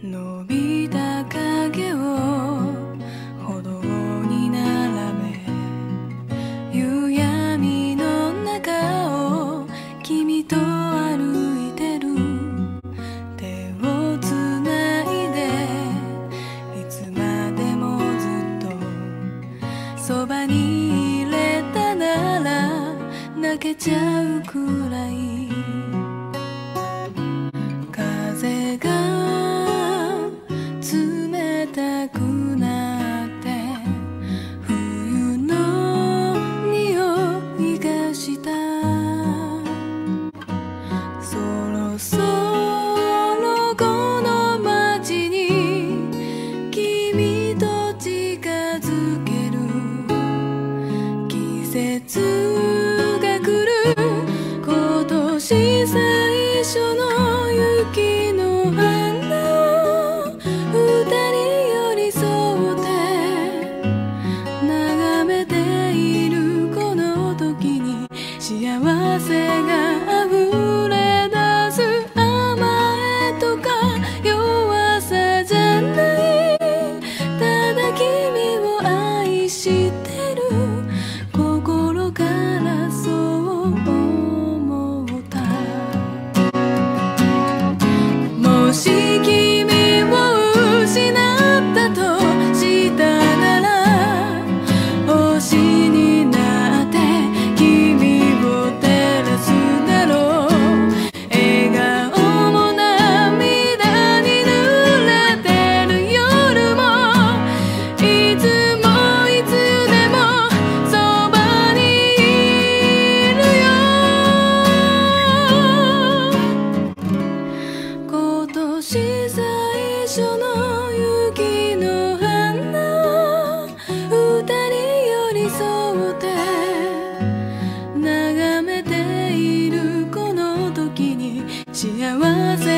伸びた影を歩道に並べ夕闇の中を君と歩いてる。手をつないでいつまでもずっと。そばにいれたなら泣けちゃうくらい。最初の雪の花を二人寄り添って眺めているこの時に幸せ